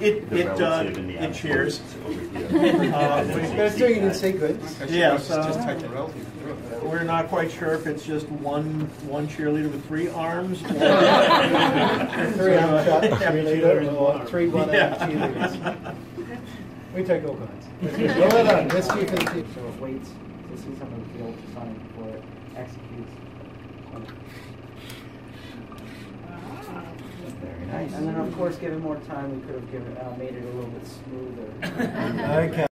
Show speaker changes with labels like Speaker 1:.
Speaker 1: It,
Speaker 2: the
Speaker 1: it, uh,
Speaker 2: relative and the
Speaker 1: it
Speaker 2: absolute
Speaker 1: cheers.
Speaker 2: over here.
Speaker 1: Uh,
Speaker 2: And then
Speaker 1: we-
Speaker 2: so
Speaker 3: But it's
Speaker 2: see
Speaker 3: doing it in
Speaker 2: that.
Speaker 3: sequence.
Speaker 1: Yeah,
Speaker 4: Just
Speaker 1: so
Speaker 4: type the relative through it.
Speaker 1: we're not quite sure if it's just one, one cheerleader with three arms. or-
Speaker 3: Three arm shot
Speaker 1: Yeah, cheerleaders,
Speaker 3: or three one arm
Speaker 1: Yeah.
Speaker 3: cheerleaders. We take all kinds. Well done, let's see for the team.
Speaker 5: So it waits to see some of the field to sign before it executes.
Speaker 2: Very nice.
Speaker 5: And then, of course, given more time, we could have given, uh, made it a little bit smoother.
Speaker 3: Okay.